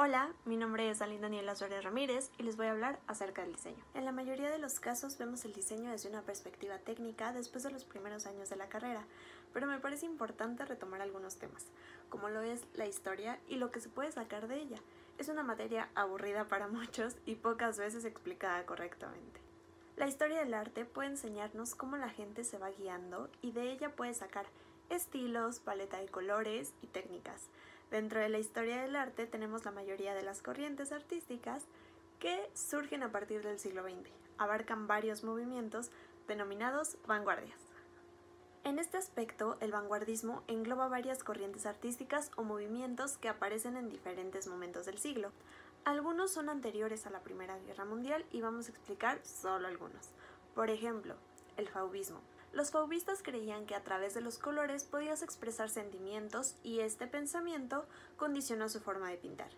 Hola, mi nombre es Aline Daniela Suárez Ramírez y les voy a hablar acerca del diseño. En la mayoría de los casos vemos el diseño desde una perspectiva técnica después de los primeros años de la carrera, pero me parece importante retomar algunos temas, como lo es la historia y lo que se puede sacar de ella. Es una materia aburrida para muchos y pocas veces explicada correctamente. La historia del arte puede enseñarnos cómo la gente se va guiando y de ella puede sacar estilos, paleta de colores y técnicas. Dentro de la historia del arte tenemos la mayoría de las corrientes artísticas que surgen a partir del siglo XX. Abarcan varios movimientos denominados vanguardias. En este aspecto, el vanguardismo engloba varias corrientes artísticas o movimientos que aparecen en diferentes momentos del siglo. Algunos son anteriores a la Primera Guerra Mundial y vamos a explicar solo algunos. Por ejemplo, el fauvismo. Los fauvistas creían que a través de los colores podías expresar sentimientos y este pensamiento condicionó su forma de pintar.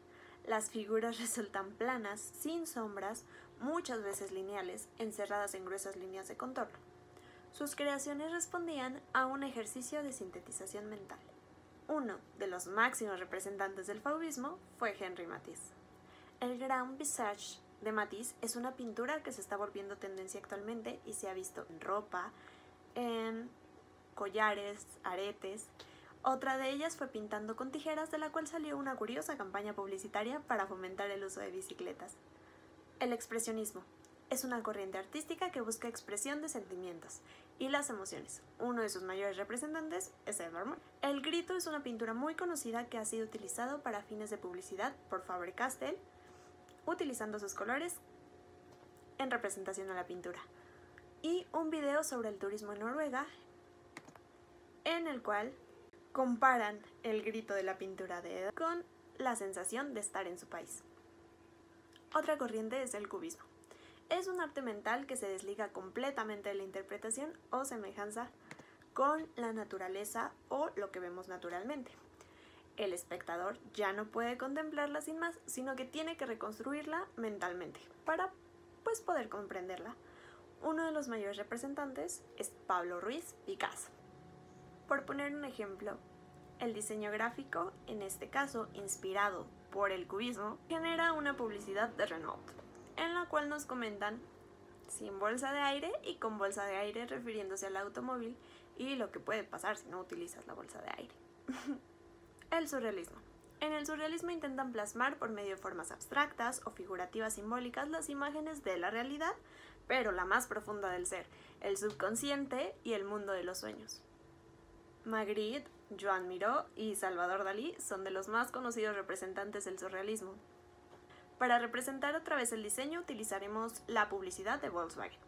Las figuras resultan planas, sin sombras, muchas veces lineales, encerradas en gruesas líneas de contorno. Sus creaciones respondían a un ejercicio de sintetización mental. Uno de los máximos representantes del fauvismo fue Henri Matisse. El Grand Visage de Matisse es una pintura que se está volviendo tendencia actualmente y se ha visto en ropa, en collares, aretes. Otra de ellas fue pintando con tijeras, de la cual salió una curiosa campaña publicitaria para fomentar el uso de bicicletas. El expresionismo es una corriente artística que busca expresión de sentimientos y las emociones. Uno de sus mayores representantes es Edvard Munch. El grito es una pintura muy conocida que ha sido utilizado para fines de publicidad por Faber-Castell, utilizando sus colores en representación a la pintura y un video sobre el turismo en Noruega en el cual comparan el grito de la pintura de Eda con la sensación de estar en su país. Otra corriente es el cubismo. Es un arte mental que se desliga completamente de la interpretación o semejanza con la naturaleza o lo que vemos naturalmente. El espectador ya no puede contemplarla sin más, sino que tiene que reconstruirla mentalmente para pues poder comprenderla. Uno de los mayores representantes es Pablo Ruiz Picasso. Por poner un ejemplo, el diseño gráfico, en este caso inspirado por el cubismo, genera una publicidad de Renault, en la cual nos comentan sin bolsa de aire y con bolsa de aire refiriéndose al automóvil y lo que puede pasar si no utilizas la bolsa de aire. el surrealismo. En el surrealismo intentan plasmar por medio de formas abstractas o figurativas simbólicas las imágenes de la realidad, pero la más profunda del ser, el subconsciente y el mundo de los sueños. Magritte, Joan Miró y Salvador Dalí son de los más conocidos representantes del surrealismo. Para representar otra vez el diseño utilizaremos la publicidad de Volkswagen.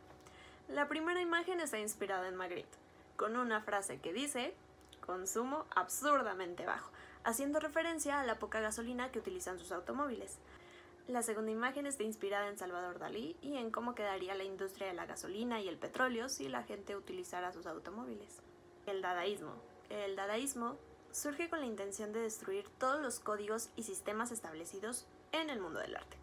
La primera imagen está inspirada en Magritte, con una frase que dice consumo absurdamente bajo, haciendo referencia a la poca gasolina que utilizan sus automóviles. La segunda imagen está inspirada en Salvador Dalí y en cómo quedaría la industria de la gasolina y el petróleo si la gente utilizara sus automóviles. El dadaísmo. El dadaísmo surge con la intención de destruir todos los códigos y sistemas establecidos en el mundo del arte.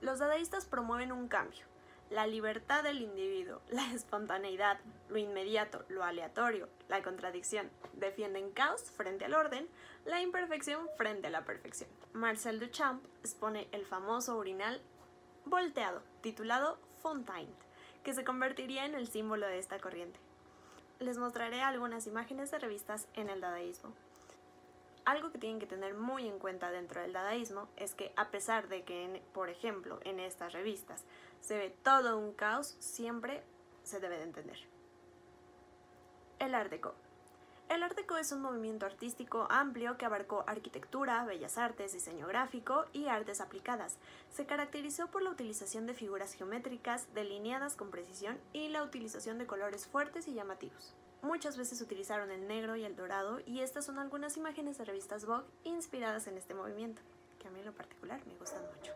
Los dadaístas promueven un cambio, la libertad del individuo, la espontaneidad, lo inmediato, lo aleatorio, la contradicción. Defienden caos frente al orden, la imperfección frente a la perfección. Marcel Duchamp expone el famoso urinal volteado, titulado Fontaine, que se convertiría en el símbolo de esta corriente. Les mostraré algunas imágenes de revistas en el dadaísmo. Algo que tienen que tener muy en cuenta dentro del dadaísmo es que a pesar de que, por ejemplo, en estas revistas se ve todo un caos, siempre se debe de entender. El Art Deco. El Art Deco es un movimiento artístico amplio que abarcó arquitectura, bellas artes, diseño gráfico y artes aplicadas. Se caracterizó por la utilización de figuras geométricas delineadas con precisión y la utilización de colores fuertes y llamativos. Muchas veces utilizaron el negro y el dorado y estas son algunas imágenes de revistas Vogue inspiradas en este movimiento, que a mí en lo particular me gustan mucho.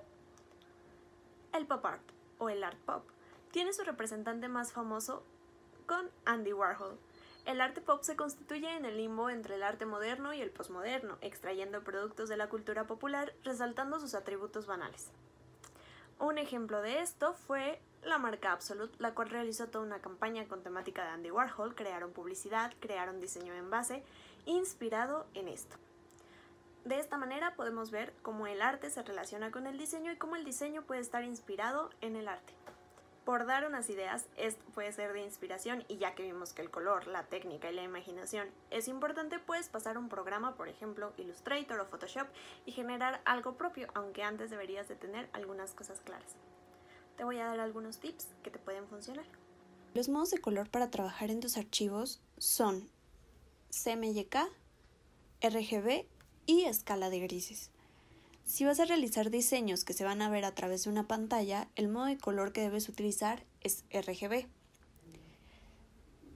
El pop art o el art pop tiene su representante más famoso con Andy Warhol. El arte pop se constituye en el limbo entre el arte moderno y el posmoderno, extrayendo productos de la cultura popular, resaltando sus atributos banales. Un ejemplo de esto fue la marca Absolute, la cual realizó toda una campaña con temática de Andy Warhol, crearon publicidad, crearon diseño en base, inspirado en esto. De esta manera podemos ver cómo el arte se relaciona con el diseño y cómo el diseño puede estar inspirado en el arte. Por dar unas ideas, esto puede ser de inspiración y ya que vimos que el color, la técnica y la imaginación es importante, puedes pasar un programa, por ejemplo Illustrator o Photoshop, y generar algo propio, aunque antes deberías de tener algunas cosas claras. Te voy a dar algunos tips que te pueden funcionar. Los modos de color para trabajar en tus archivos son CMYK, RGB y escala de grises. Si vas a realizar diseños que se van a ver a través de una pantalla, el modo de color que debes utilizar es RGB.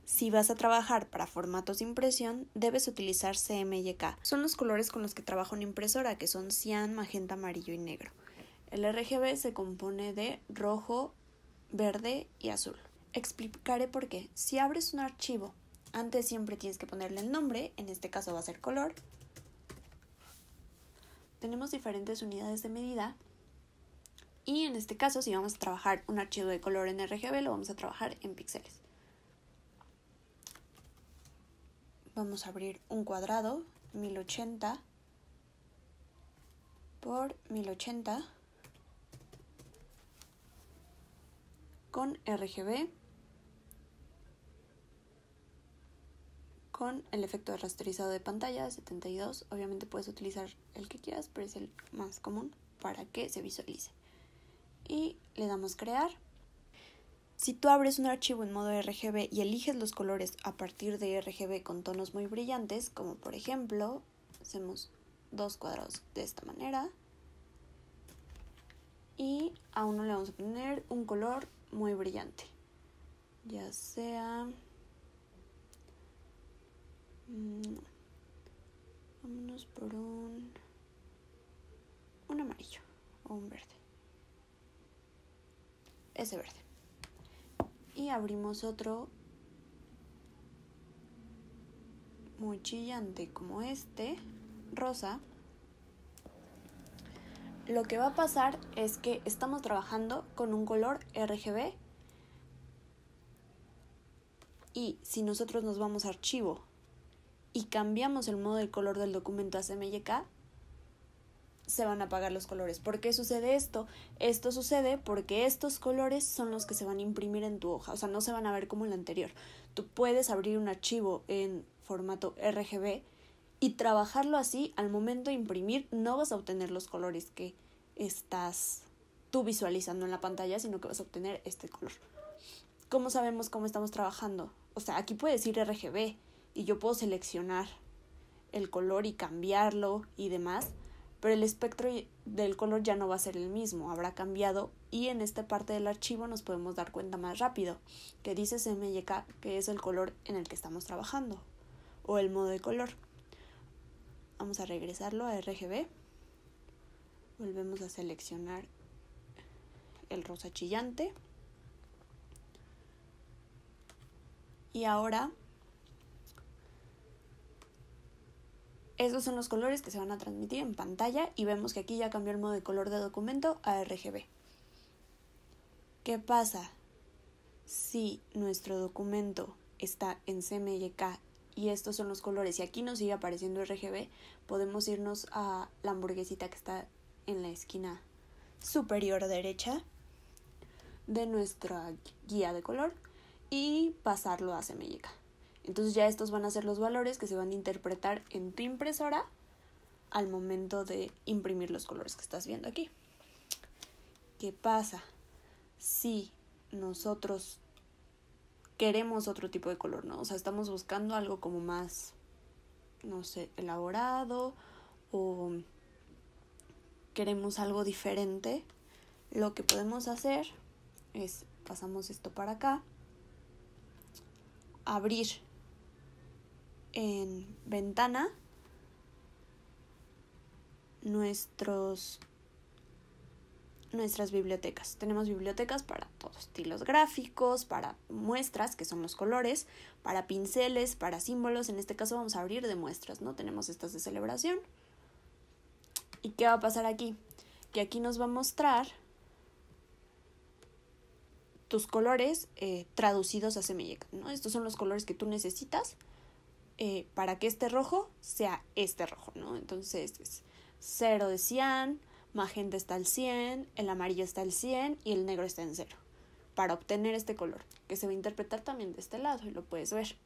Si vas a trabajar para formatos de impresión, debes utilizar CMYK. Son los colores con los que trabaja una impresora, que son cian, magenta, amarillo y negro. El RGB se compone de rojo, verde y azul. Explicaré por qué. Si abres un archivo, antes siempre tienes que ponerle el nombre, en este caso va a ser color, tenemos diferentes unidades de medida y en este caso si vamos a trabajar un archivo de color en RGB lo vamos a trabajar en píxeles. Vamos a abrir un cuadrado 1080 por 1080 con RGB con el efecto de rasterizado de pantalla 72. Obviamente puedes utilizar el que quieras, pero es el más común para que se visualice. Y le damos crear. Si tú abres un archivo en modo RGB y eliges los colores a partir de RGB con tonos muy brillantes, como por ejemplo, hacemos dos cuadrados de esta manera. Y a uno le vamos a poner un color muy brillante. Ya sea vámonos por un, un amarillo o un verde. Ese verde. Y abrimos otro muy como este, rosa. Lo que va a pasar es que estamos trabajando con un color RGB y si nosotros nos vamos a archivo y cambiamos el modo de color del documento a CMYK, se van a apagar los colores. ¿Por qué sucede esto? Esto sucede porque estos colores son los que se van a imprimir en tu hoja, o sea, no se van a ver como el anterior. Tú puedes abrir un archivo en formato RGB y trabajarlo así, al momento de imprimir no vas a obtener los colores que estás tú visualizando en la pantalla, sino que vas a obtener este color. ¿Cómo sabemos cómo estamos trabajando? O sea, aquí puede decir RGB, y yo puedo seleccionar el color y cambiarlo y demás, pero el espectro del color ya no va a ser el mismo, habrá cambiado y en esta parte del archivo nos podemos dar cuenta más rápido que dice CMYK que es el color en el que estamos trabajando o el modo de color. Vamos a regresarlo a RGB. Volvemos a seleccionar el rosa chillante. Y ahora Esos son los colores que se van a transmitir en pantalla y vemos que aquí ya cambió el modo de color de documento a RGB. ¿Qué pasa si nuestro documento está en CMYK y estos son los colores y aquí nos sigue apareciendo RGB? Podemos irnos a la hamburguesita que está en la esquina superior derecha de nuestra guía de color y pasarlo a CMYK. Entonces ya estos van a ser los valores que se van a interpretar en tu impresora al momento de imprimir los colores que estás viendo aquí. ¿Qué pasa? Si nosotros queremos otro tipo de color, ¿no? O sea, estamos buscando algo como más, no sé, elaborado o queremos algo diferente, lo que podemos hacer es pasamos esto para acá, abrir en ventana nuestros nuestras bibliotecas. Tenemos bibliotecas para todos, estilos gráficos, para muestras, que son los colores, para pinceles, para símbolos. En este caso vamos a abrir de muestras, ¿no? Tenemos estas de celebración. ¿Y qué va a pasar aquí? Que aquí nos va a mostrar tus colores eh, traducidos a semilleta, ¿no? Estos son los colores que tú necesitas eh, para que este rojo sea este rojo, ¿no? Entonces es 0 de cian, magenta está al 100, el amarillo está al 100 y el negro está en 0 para obtener este color, que se va a interpretar también de este lado y lo puedes ver.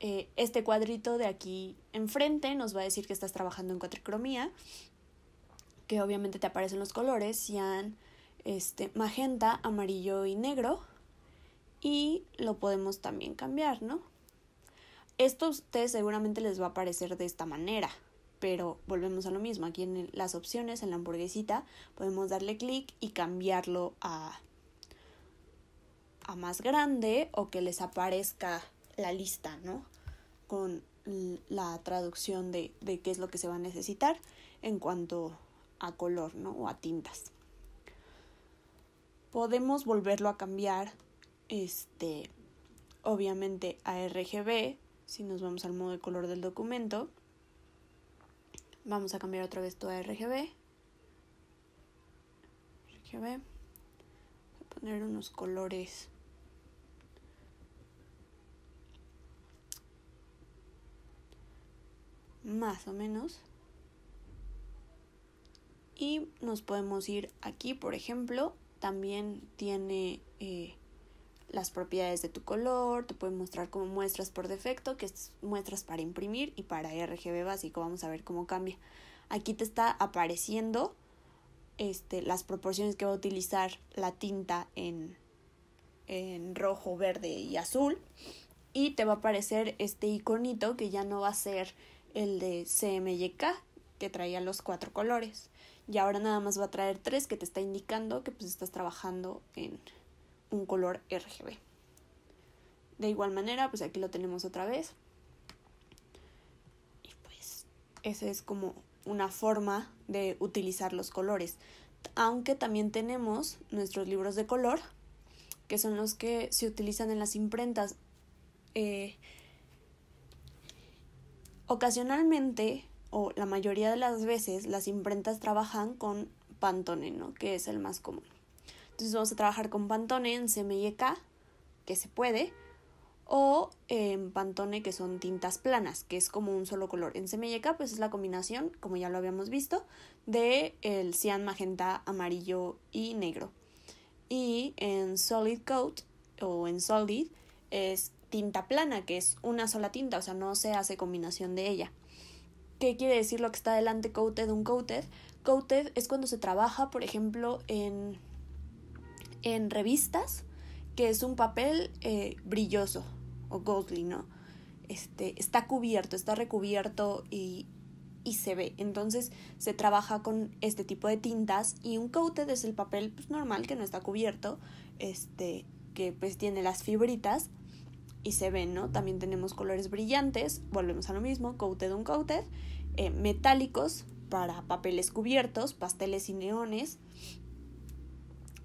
Eh, este cuadrito de aquí enfrente nos va a decir que estás trabajando en cuatricromía, que obviamente te aparecen los colores, cian, este, magenta, amarillo y negro, y lo podemos también cambiar, ¿no? Esto a ustedes seguramente les va a aparecer de esta manera, pero volvemos a lo mismo. Aquí en las opciones, en la hamburguesita, podemos darle clic y cambiarlo a, a más grande o que les aparezca la lista, ¿no? Con la traducción de, de qué es lo que se va a necesitar en cuanto a color, ¿no? O a tintas. Podemos volverlo a cambiar, este, obviamente a RGB, si nos vamos al modo de color del documento. Vamos a cambiar otra vez todo a RGB. RGB. Voy a poner unos colores más o menos. Y nos podemos ir aquí, por ejemplo, también tiene eh, las propiedades de tu color, te puede mostrar como muestras por defecto, que es muestras para imprimir y para RGB básico. Vamos a ver cómo cambia. Aquí te está apareciendo este, las proporciones que va a utilizar la tinta en, en rojo, verde y azul. Y te va a aparecer este iconito que ya no va a ser el de CMYK que traía los cuatro colores. Y ahora nada más va a traer tres que te está indicando que pues estás trabajando en un color RGB. De igual manera, pues aquí lo tenemos otra vez. Y pues esa es como una forma de utilizar los colores. Aunque también tenemos nuestros libros de color, que son los que se utilizan en las imprentas. Eh, ocasionalmente, o la mayoría de las veces, las imprentas trabajan con Pantone, ¿no? Que es el más común. Entonces vamos a trabajar con Pantone en CMYK, que se puede, o en Pantone que son tintas planas, que es como un solo color. En CMYK pues es la combinación, como ya lo habíamos visto, de el cian, magenta, amarillo y negro. Y en Solid Coat o en Solid es tinta plana, que es una sola tinta, o sea, no se hace combinación de ella. ¿Qué quiere decir lo que está delante coated un coated? Coated es cuando se trabaja, por ejemplo, en en revistas, que es un papel eh, brilloso o ghostly, ¿no? Este, está cubierto, está recubierto y, y, se ve. Entonces se trabaja con este tipo de tintas y un coated es el papel pues, normal que no está cubierto, este, que pues tiene las fibritas y se ven, ¿no? También tenemos colores brillantes, volvemos a lo mismo, coated un coated, eh, metálicos para papeles cubiertos, pasteles y neones,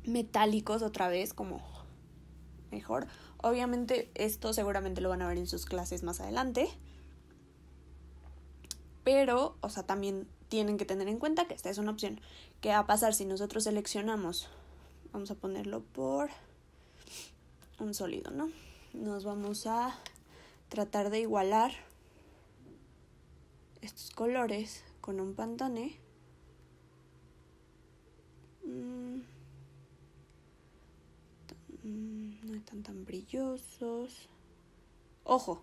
metálicos otra vez, como mejor. Obviamente esto seguramente lo van a ver en sus clases más adelante. Pero, o sea, también tienen que tener en cuenta que esta es una opción. ¿Qué va a pasar si nosotros seleccionamos? Vamos a ponerlo por un sólido, ¿no? Nos vamos a tratar de igualar estos colores con un pantone. Mm. Mm, no están tan brillosos. Ojo,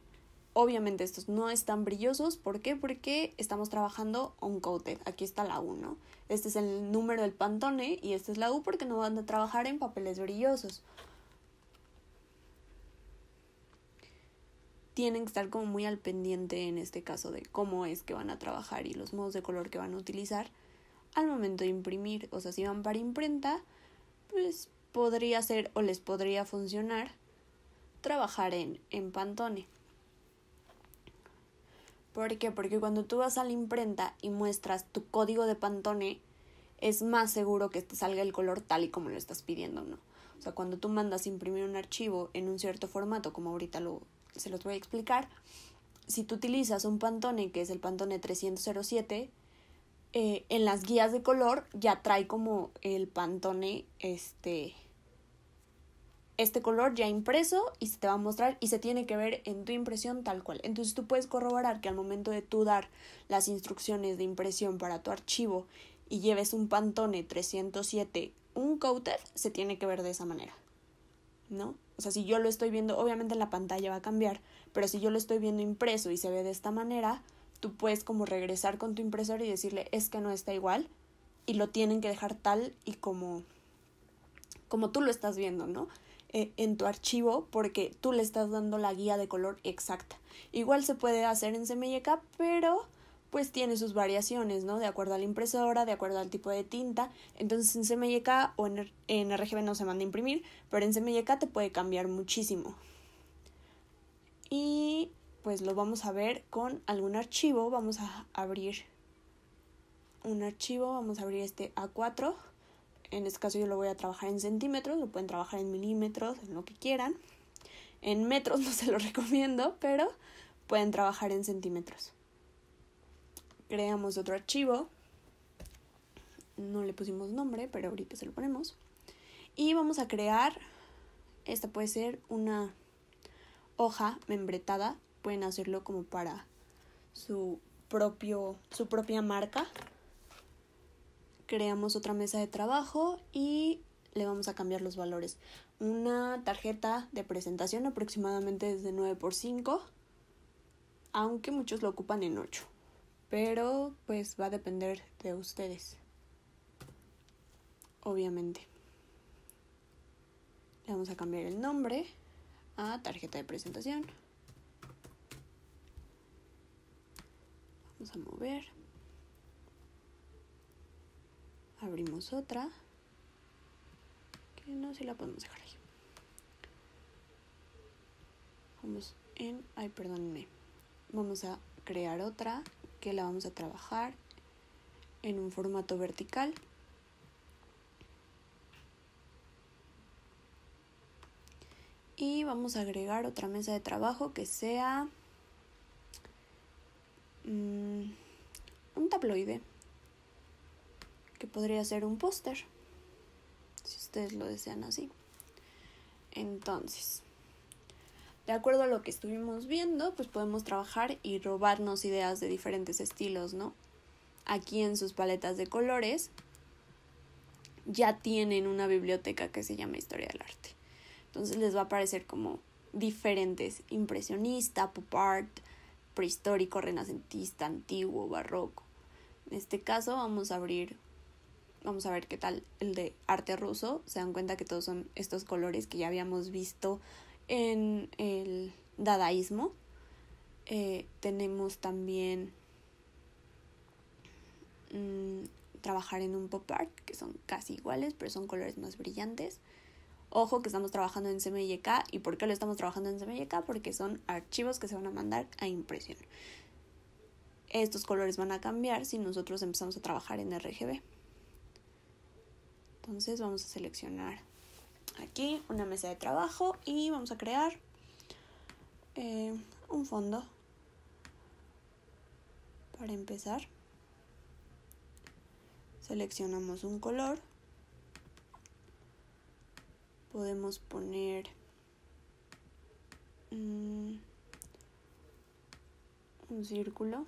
obviamente estos no están brillosos. ¿Por qué? Porque estamos trabajando on coated. Aquí está la 1. Este es el número del pantone y esta es la U porque no van a trabajar en papeles brillosos. Tienen que estar como muy al pendiente en este caso de cómo es que van a trabajar y los modos de color que van a utilizar al momento de imprimir. O sea, si van para imprenta, pues podría ser o les podría funcionar trabajar en, en Pantone. ¿Por qué? Porque cuando tú vas a la imprenta y muestras tu código de Pantone, es más seguro que salga el color tal y como lo estás pidiendo, ¿no? O sea, cuando tú mandas imprimir un archivo en un cierto formato, como ahorita lo, se los voy a explicar, si tú utilizas un Pantone, que es el Pantone 307, eh, en las guías de color ya trae como el Pantone, este, este color ya impreso y se te va a mostrar y se tiene que ver en tu impresión tal cual. Entonces tú puedes corroborar que al momento de tú dar las instrucciones de impresión para tu archivo y lleves un Pantone 307, un coated, se tiene que ver de esa manera. ¿No? O sea, si yo lo estoy viendo, obviamente en la pantalla va a cambiar, pero si yo lo estoy viendo impreso y se ve de esta manera, tú puedes como regresar con tu impresor y decirle es que no está igual y lo tienen que dejar tal y como como tú lo estás viendo, ¿no? Eh, en tu archivo porque tú le estás dando la guía de color exacta. Igual se puede hacer en CMYK, pero pues tiene sus variaciones, ¿no? De acuerdo a la impresora, de acuerdo al tipo de tinta. Entonces en CMYK o en, en RGB no se manda a imprimir, pero en CMYK te puede cambiar muchísimo. Y pues lo vamos a ver con algún archivo. Vamos a abrir un archivo, vamos a abrir este A4 en este caso yo lo voy a trabajar en centímetros, lo pueden trabajar en milímetros, en lo que quieran. En metros no se lo recomiendo, pero pueden trabajar en centímetros. Creamos otro archivo. No le pusimos nombre, pero ahorita se lo ponemos. Y vamos a crear, esta puede ser una hoja membretada. Pueden hacerlo como para su propio, su propia marca creamos otra mesa de trabajo y le vamos a cambiar los valores. Una tarjeta de presentación aproximadamente es de 9 por 5, aunque muchos lo ocupan en 8, pero pues va a depender de ustedes. Obviamente. Le vamos a cambiar el nombre a tarjeta de presentación. Vamos a mover abrimos otra. Que no si la podemos dejar ahí. Vamos en ay perdónenme. Vamos a crear otra que la vamos a trabajar en un formato vertical. Y vamos a agregar otra mesa de trabajo que sea mm, un tabloide que podría ser un póster, si ustedes lo desean así. Entonces, de acuerdo a lo que estuvimos viendo, pues podemos trabajar y robarnos ideas de diferentes estilos, ¿no? Aquí en sus paletas de colores ya tienen una biblioteca que se llama Historia del Arte. Entonces les va a aparecer como diferentes, impresionista, pop art, prehistórico, renacentista, antiguo, barroco. En este caso vamos a abrir Vamos a ver qué tal el de arte ruso. Se dan cuenta que todos son estos colores que ya habíamos visto en el dadaísmo. Eh, tenemos también mm, trabajar en un pop art, que son casi iguales, pero son colores más brillantes. Ojo que estamos trabajando en CMYK. ¿Y por qué lo estamos trabajando en CMYK? Porque son archivos que se van a mandar a impresión. Estos colores van a cambiar si nosotros empezamos a trabajar en RGB. Entonces vamos a seleccionar aquí una mesa de trabajo y vamos a crear eh, un fondo para empezar. Seleccionamos un color. Podemos poner mm, un círculo.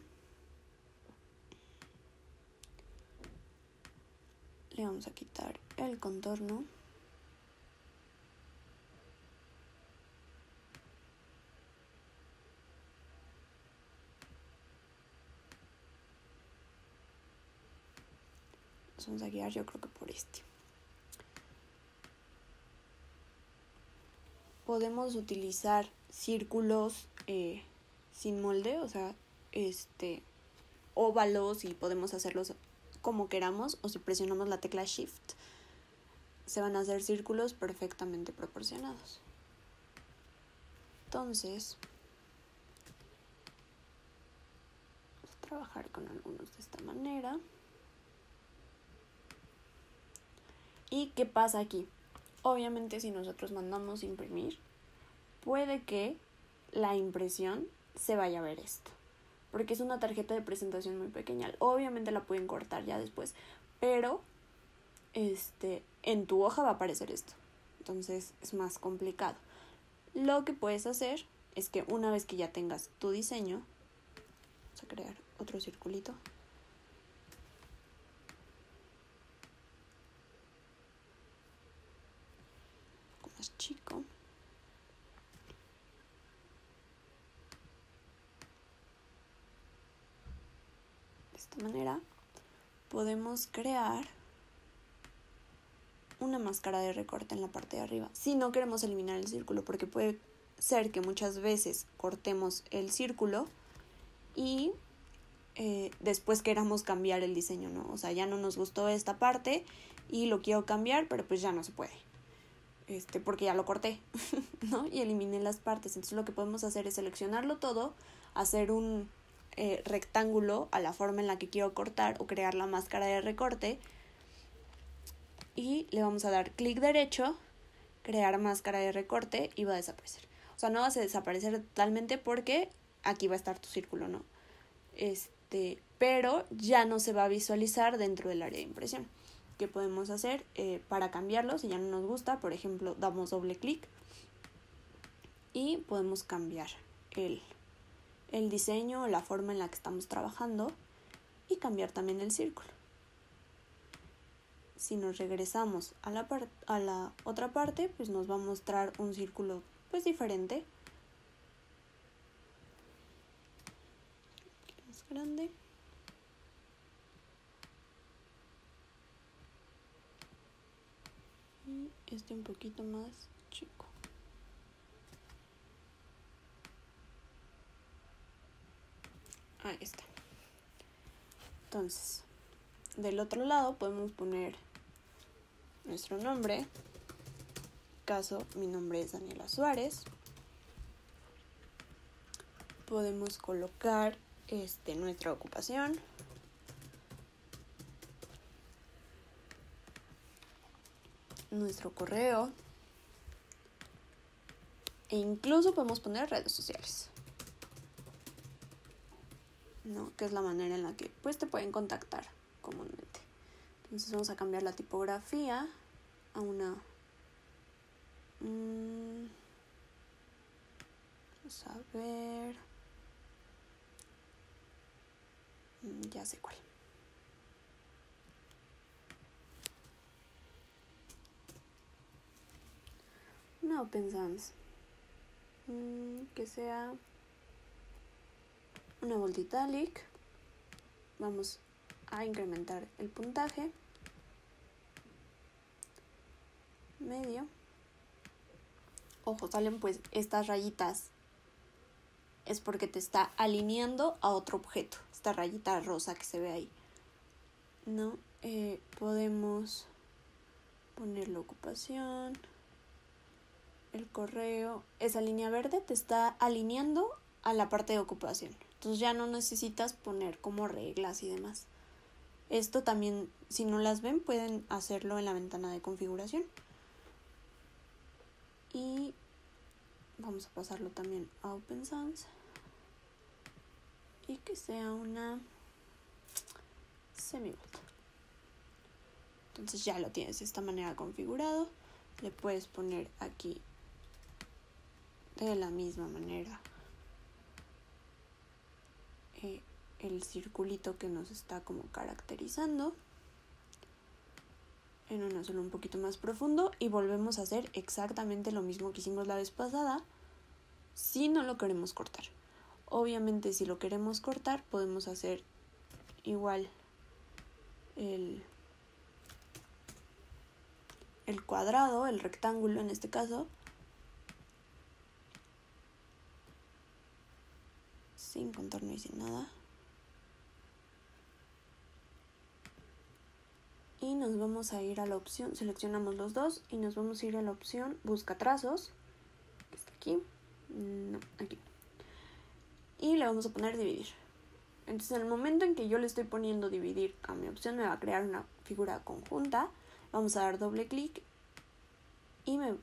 Le vamos a quitar el contorno. vamos a guiar yo creo que por este. Podemos utilizar círculos eh, sin molde, o sea, este óvalos y podemos hacerlos como queramos o si presionamos la tecla Shift se van a hacer círculos perfectamente proporcionados. Entonces, vamos a trabajar con algunos de esta manera. ¿Y qué pasa aquí? Obviamente si nosotros mandamos imprimir, puede que la impresión se vaya a ver esto. Porque es una tarjeta de presentación muy pequeña. Obviamente la pueden cortar ya después. Pero este, en tu hoja va a aparecer esto. entonces es más complicado. Lo que puedes hacer es que una vez que ya tengas tu diseño, vamos a crear otro circulito. Más chico. De esta manera podemos crear una máscara de recorte en la parte de arriba. Si no queremos eliminar el círculo, porque puede ser que muchas veces cortemos el círculo y eh, después queramos cambiar el diseño, ¿no? O sea, ya no nos gustó esta parte y lo quiero cambiar, pero pues ya no se puede. Este, porque ya lo corté, ¿no? Y eliminé las partes. Entonces lo que podemos hacer es seleccionarlo todo, hacer un eh, rectángulo a la forma en la que quiero cortar o crear la máscara de recorte y le vamos a dar clic derecho, crear máscara de recorte y va a desaparecer. O sea, no va a desaparecer totalmente porque aquí va a estar tu círculo, ¿no? Este, pero ya no se va a visualizar dentro del área de impresión. ¿Qué podemos hacer eh, para cambiarlo? Si ya no nos gusta, por ejemplo, damos doble clic y podemos cambiar el, el diseño, la forma en la que estamos trabajando y cambiar también el círculo si nos regresamos a la, a la otra parte, pues nos va a mostrar un círculo pues diferente. Más grande. Y este un poquito más chico. Ahí está. Entonces, del otro lado podemos poner nuestro nombre. caso, mi nombre es Daniela Suárez. Podemos colocar este, nuestra ocupación. Nuestro correo. E incluso podemos poner redes sociales. ¿no? Que es la manera en la que pues te pueden contactar. Entonces vamos a cambiar la tipografía a una... Mm, a ver... Mm, ya sé cuál. Una Open Sans. Mm, que sea una bold italic. Vamos a incrementar el puntaje medio. Ojo salen pues estas rayitas. Es porque te está alineando a otro objeto. Esta rayita rosa que se ve ahí. No eh, podemos poner la ocupación el correo. Esa línea verde te está alineando a la parte de ocupación. Entonces ya no necesitas poner como reglas y demás. Esto también, si no las ven, pueden hacerlo en la ventana de configuración. Y vamos a pasarlo también a Open Sans. Y que sea una semi Entonces ya lo tienes de esta manera configurado. Le puedes poner aquí de la misma manera eh, el circulito que nos está como caracterizando en un azul un poquito más profundo y volvemos a hacer exactamente lo mismo que hicimos la vez pasada si no lo queremos cortar. Obviamente si lo queremos cortar podemos hacer igual el, el cuadrado el rectángulo en este caso sin contorno y sin nada y nos vamos a ir a la opción, seleccionamos los dos y nos vamos a ir a la opción busca trazos, que está aquí, no, aquí, y le vamos a poner dividir. Entonces en el momento en que yo le estoy poniendo dividir a mi opción me va a crear una figura conjunta, vamos a dar doble clic y me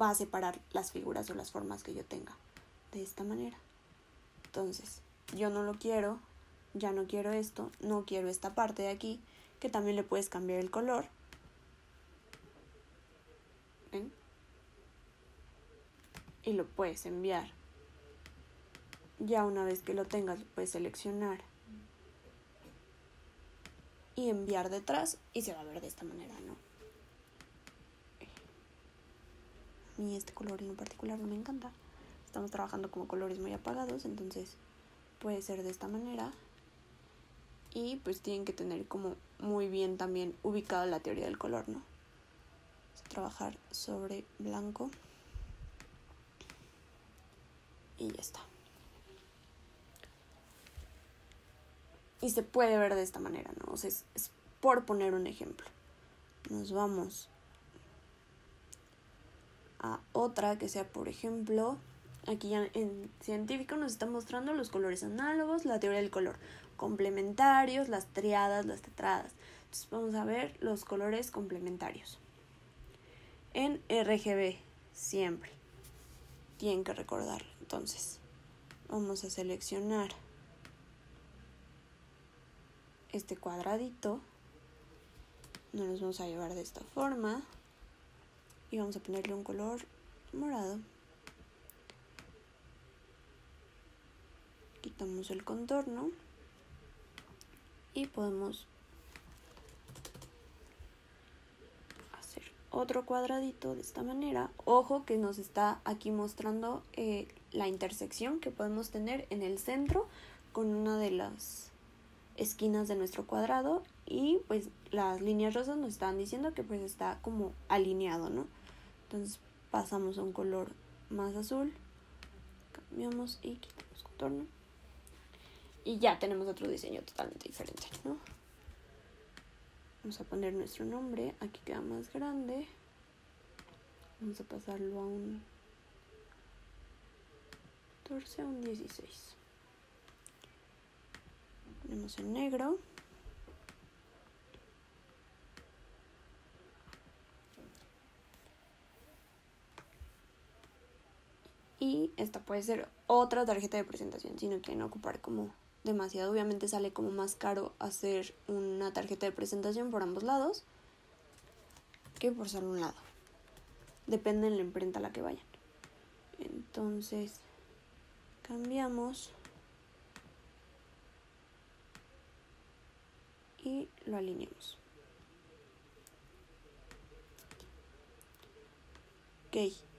va a separar las figuras o las formas que yo tenga de esta manera. Entonces yo no lo quiero, ya no quiero esto, no quiero esta parte de aquí, que también le puedes cambiar el color. y lo puedes enviar. Ya una vez que lo tengas, lo puedes seleccionar y enviar detrás y se va a ver de esta manera, ¿no? A mí este color en particular no me encanta. Estamos trabajando como colores muy apagados, entonces puede ser de esta manera. Y pues tienen que tener como muy bien también ubicado la teoría del color, ¿no? Trabajar sobre blanco. Y ya está. Y se puede ver de esta manera, ¿no? O sea, es, es por poner un ejemplo. Nos vamos a otra que sea, por ejemplo, aquí ya en científico nos está mostrando los colores análogos, la teoría del color, complementarios, las triadas, las tetradas. Entonces vamos a ver los colores complementarios. En RGB, siempre. Tienen que recordarlo. Entonces, vamos a seleccionar este cuadradito. Nos los vamos a llevar de esta forma y vamos a ponerle un color morado. Quitamos el contorno y podemos hacer otro cuadradito de esta manera. Ojo que nos está aquí mostrando eh, la intersección que podemos tener en el centro con una de las esquinas de nuestro cuadrado y pues las líneas rosas nos están diciendo que pues está como alineado, ¿no? Entonces pasamos a un color más azul, cambiamos y quitamos contorno. Y ya tenemos otro diseño totalmente diferente, ¿no? Vamos a poner nuestro nombre, aquí queda más grande. Vamos a pasarlo a un 14, a un 16. Ponemos en negro. Y esta puede ser otra tarjeta de presentación si no ocupar como demasiado. Obviamente sale como más caro hacer una tarjeta de presentación por ambos lados que por solo un lado. Depende de la imprenta a la que vayan. Entonces, cambiamos y lo alineamos. Ok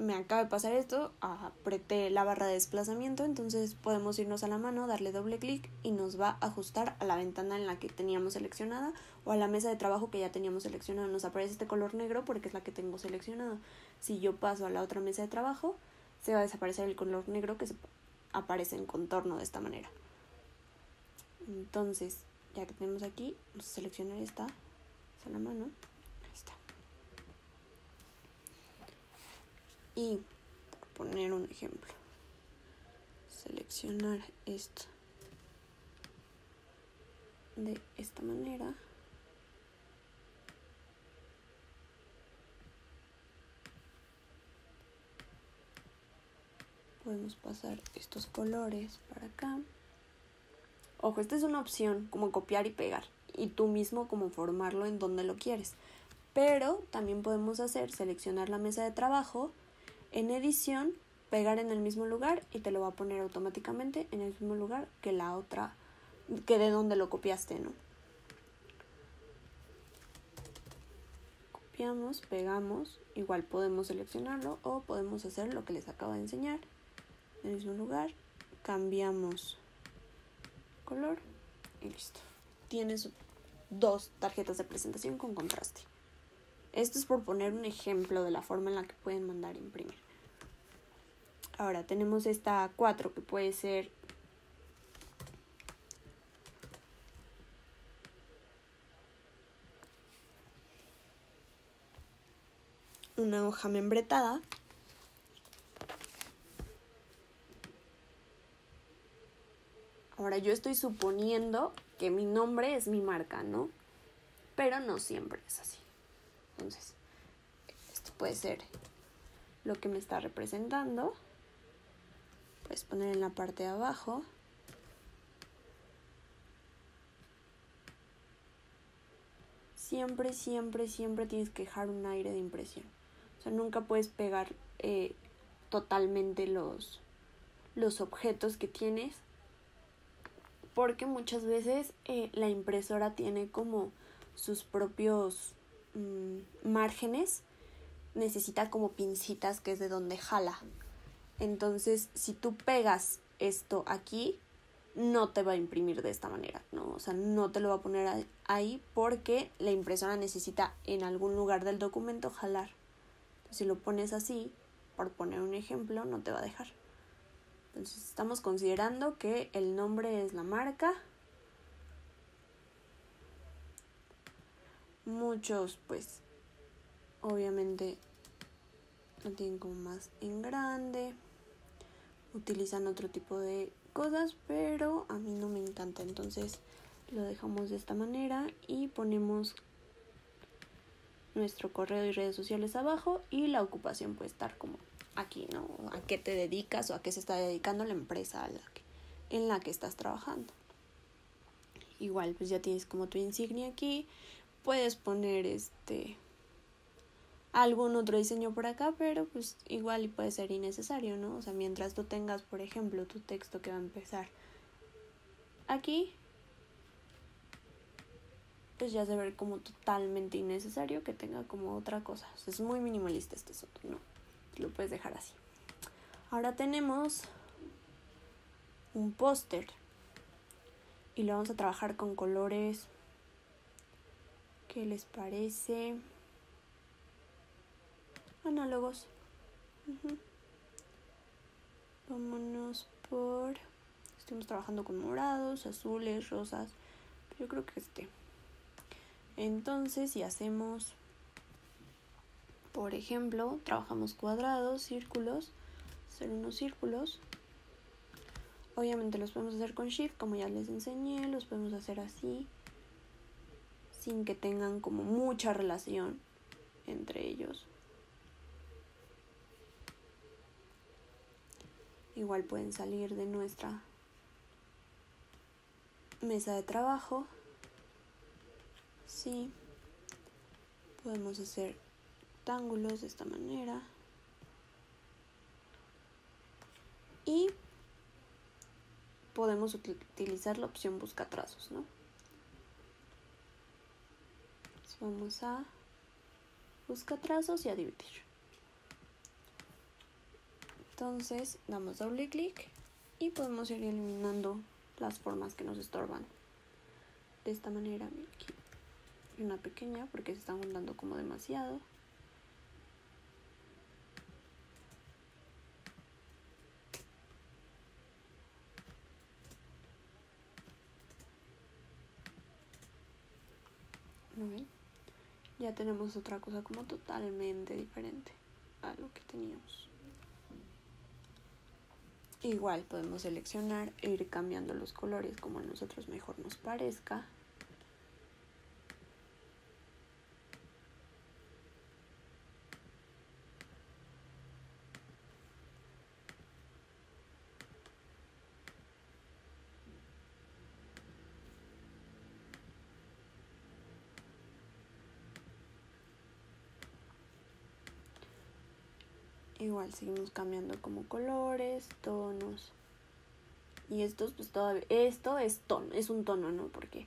me acaba de pasar esto, apreté la barra de desplazamiento, entonces podemos irnos a la mano, darle doble clic y nos va a ajustar a la ventana en la que teníamos seleccionada o a la mesa de trabajo que ya teníamos seleccionada. Nos aparece este color negro porque es la que tengo seleccionado. Si yo paso a la otra mesa de trabajo, se va a desaparecer el color negro que se aparece en contorno de esta manera. Entonces, ya que tenemos aquí, vamos a seleccionar esta, a la mano. Y por poner un ejemplo seleccionar esto. De esta manera. Podemos pasar estos colores para acá. Ojo esta es una opción como copiar y pegar. Y tú mismo como formarlo en donde lo quieres. Pero también podemos hacer seleccionar la mesa de trabajo en edición pegar en el mismo lugar y te lo va a poner automáticamente en el mismo lugar que la otra, que de donde lo copiaste, ¿no? Copiamos, pegamos, igual podemos seleccionarlo o podemos hacer lo que les acabo de enseñar en el mismo lugar, cambiamos color y listo. Tienes dos tarjetas de presentación con contraste. Esto es por poner un ejemplo de la forma en la que pueden mandar imprimir. Ahora tenemos esta 4 que puede ser una hoja membretada. Ahora yo estoy suponiendo que mi nombre es mi marca, ¿no? Pero no siempre es así. Entonces, esto puede ser lo que me está representando. Puedes poner en la parte de abajo. Siempre, siempre, siempre tienes que dejar un aire de impresión. O sea, nunca puedes pegar eh, totalmente los, los objetos que tienes porque muchas veces eh, la impresora tiene como sus propios mm, márgenes necesita como pincitas que es de donde jala entonces si tú pegas esto aquí no te va a imprimir de esta manera, ¿no? O sea, no te lo va a poner ahí porque la impresora necesita en algún lugar del documento jalar. Si lo pones así, por poner un ejemplo, no te va a dejar. Entonces estamos considerando que el nombre es la marca. Muchos, pues, obviamente lo tienen como más en grande. Utilizan otro tipo de cosas, pero a mí no me encanta. Entonces lo dejamos de esta manera y ponemos nuestro correo y redes sociales abajo y la ocupación puede estar como aquí, ¿no? A qué te dedicas o a qué se está dedicando la empresa en la que estás trabajando. Igual, pues ya tienes como tu insignia aquí. Puedes poner este algún otro diseño por acá, pero pues igual puede ser innecesario, ¿no? O sea, mientras tú tengas, por ejemplo, tu texto que va a empezar aquí, pues ya se ve como totalmente innecesario que tenga como otra cosa. Es muy minimalista este soto, ¿no? Lo puedes dejar así. Ahora tenemos un póster y lo vamos a trabajar con colores. ¿Qué les parece? análogos. Vámonos por... Estamos trabajando con morados, azules, rosas. Yo creo que este. Entonces, si hacemos, por ejemplo, trabajamos cuadrados, círculos, hacer unos círculos. Obviamente los podemos hacer con Shift, como ya les enseñé, los podemos hacer así, sin que tengan como mucha relación entre ellos. Igual pueden salir de nuestra mesa de trabajo. Sí. Podemos hacer rectángulos de esta manera. Y podemos utilizar la opción busca trazos, ¿no? Vamos a busca trazos y a dividir. Entonces damos doble clic y podemos ir eliminando las formas que nos estorban. De esta manera, aquí una pequeña porque se están juntando como demasiado. Ya tenemos otra cosa como totalmente diferente a lo que teníamos. Igual podemos seleccionar e ir cambiando los colores como a nosotros mejor nos parezca. Igual seguimos cambiando como colores, tonos. Y estos, pues todavía, esto es tono, es un tono, ¿no? Porque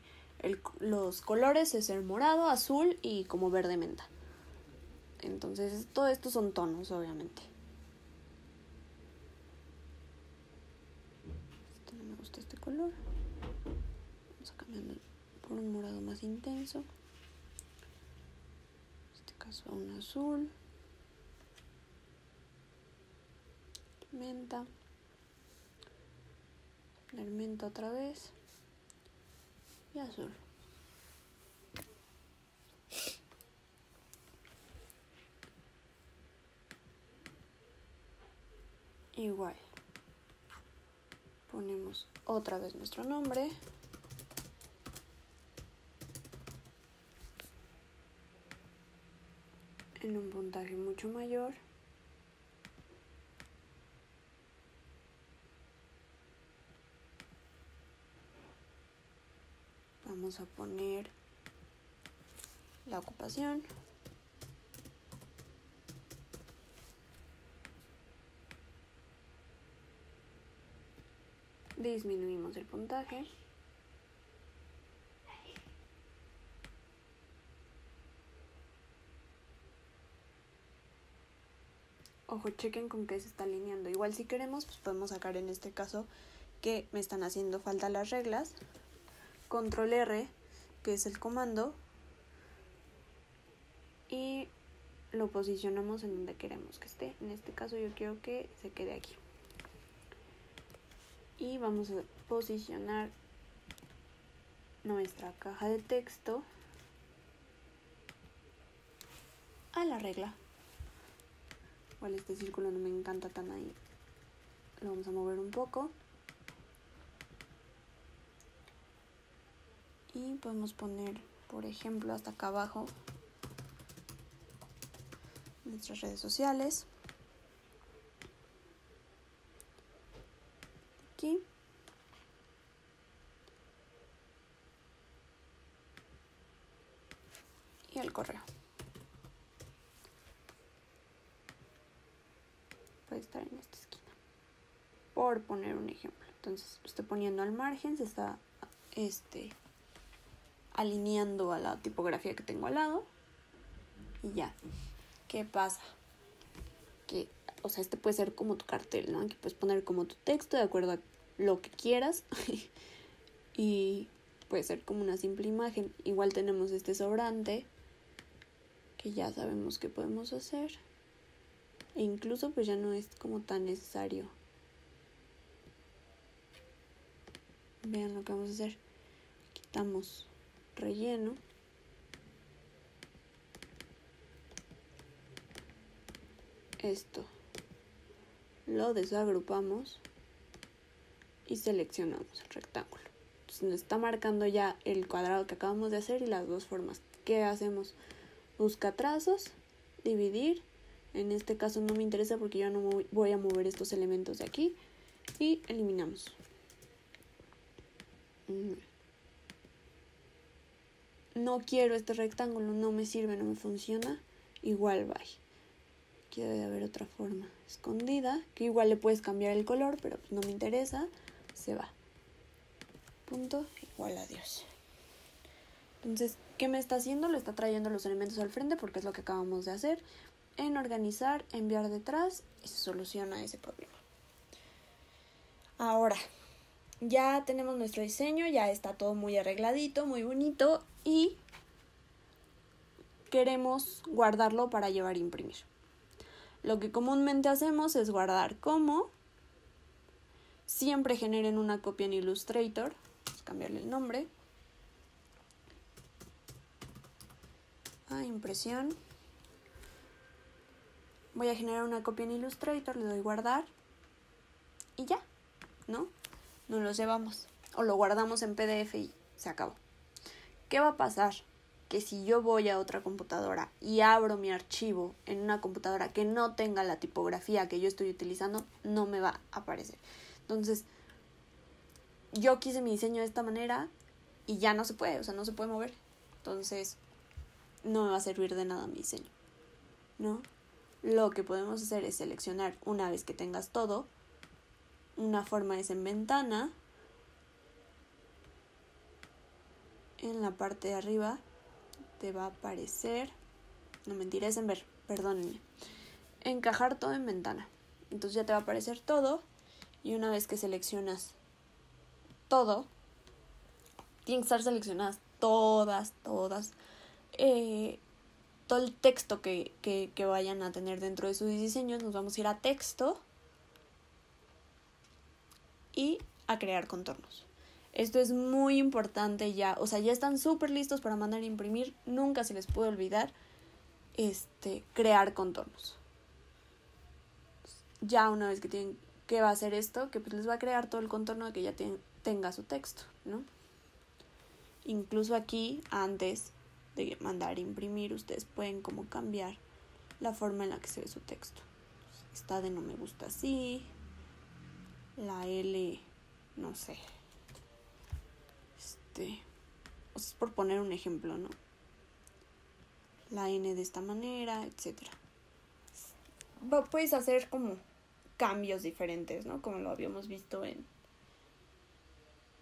los colores es el morado, azul y como verde menta. Entonces, todo esto son tonos, obviamente. Este no me gusta este color. Vamos a cambiar por un morado más intenso. En este caso, un azul. Menta, poner menta otra vez y azul. Igual. Ponemos otra vez nuestro nombre. En un puntaje mucho mayor. vamos a poner la ocupación. Disminuimos el puntaje. Ojo, chequen con qué se está alineando. Igual si queremos, pues podemos sacar en este caso que me están haciendo falta las reglas. Control R, que es el comando. Y lo posicionamos en donde queremos que esté. En este caso yo quiero que se quede aquí. Y vamos a posicionar nuestra caja de texto a la regla. Igual este círculo no me encanta tan ahí. Lo vamos a mover un poco. Y podemos poner, por ejemplo, hasta acá abajo nuestras redes sociales. Aquí. Y el correo. Puede estar en esta esquina. Por poner un ejemplo. Entonces, estoy poniendo al margen, se está este alineando a la tipografía que tengo al lado. Y ya. ¿Qué pasa? Que, o sea, este puede ser como tu cartel, ¿no? Aquí puedes poner como tu texto de acuerdo a lo que quieras. y puede ser como una simple imagen. Igual tenemos este sobrante que ya sabemos que podemos hacer. E incluso pues ya no es como tan necesario. Vean lo que vamos a hacer. Quitamos relleno. esto lo desagrupamos y seleccionamos el rectángulo. Entonces nos está marcando ya el cuadrado que acabamos de hacer y las dos formas. ¿Qué hacemos? Busca trazos, dividir. En este caso no me interesa porque yo no voy a mover estos elementos de aquí. Y eliminamos. Mm. No quiero este rectángulo, no me sirve, no me funciona. Igual bye aquí debe haber otra forma escondida, que igual le puedes cambiar el color, pero pues no me interesa, se va. Punto, igual adiós. Entonces, ¿qué me está haciendo? Le está trayendo los elementos al frente porque es lo que acabamos de hacer. En organizar, enviar detrás y se soluciona ese problema. Ahora, ya tenemos nuestro diseño, ya está todo muy arregladito, muy bonito y queremos guardarlo para llevar a imprimir. Lo que comúnmente hacemos es guardar como. Siempre generen una copia en Illustrator. Vamos a cambiarle el nombre. A impresión. Voy a generar una copia en Illustrator, le doy guardar. Y ya, ¿no? Nos lo llevamos. O lo guardamos en PDF y se acabó. ¿Qué va a pasar? que si yo voy a otra computadora y abro mi archivo en una computadora que no tenga la tipografía que yo estoy utilizando, no me va a aparecer. Entonces, yo quise mi diseño de esta manera y ya no se puede, o sea, no se puede mover. Entonces, no me va a servir de nada mi diseño. ¿No? Lo que podemos hacer es seleccionar una vez que tengas todo. Una forma es en ventana. En la parte de arriba te va a aparecer, no mentiras en ver, perdónenme, encajar todo en ventana. Entonces ya te va a aparecer todo y una vez que seleccionas todo, tienen que estar seleccionadas todas, todas, eh, todo el texto que, que vayan a tener dentro de sus diseños, nos vamos a ir a texto y a crear contornos. Esto es muy importante ya, o sea, ya están súper listos para mandar a imprimir, nunca se les puede olvidar este, crear contornos. Ya una vez que tienen que va a hacer esto, que pues les va a crear todo el contorno de que ya tenga su texto, ¿no? Incluso aquí, antes de mandar a imprimir, ustedes pueden como cambiar la forma en la que se ve su texto. Está de no me gusta así, la L, no sé, este, o sea, es por poner un ejemplo, ¿no? La N de esta manera, etcétera. Puedes hacer como cambios diferentes, ¿no? Como lo habíamos visto en,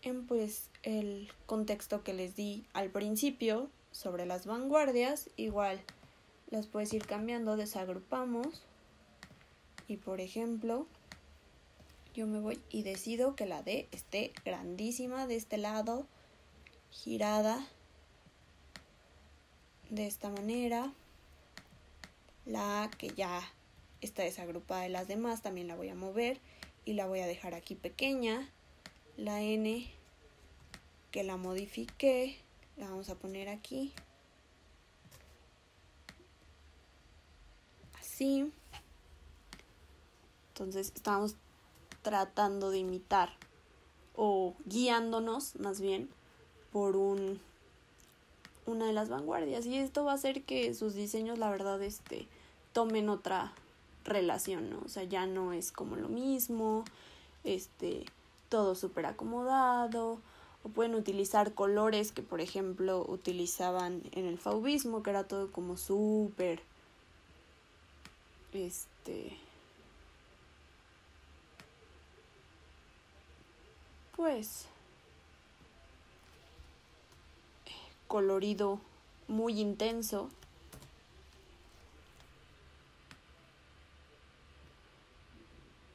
en pues el contexto que les di al principio sobre las vanguardias, igual las puedes ir cambiando, desagrupamos y por ejemplo yo me voy y decido que la D esté grandísima de este lado, girada de esta manera. La A que ya está desagrupada de las demás también la voy a mover y la voy a dejar aquí pequeña. La N que la modifiqué, la vamos a poner aquí. Así. Entonces estamos tratando de imitar o guiándonos más bien por un una de las vanguardias y esto va a hacer que sus diseños la verdad este tomen otra relación, ¿no? O sea, ya no es como lo mismo, este todo súper acomodado o pueden utilizar colores que por ejemplo utilizaban en el faubismo que era todo como súper este pues colorido muy intenso.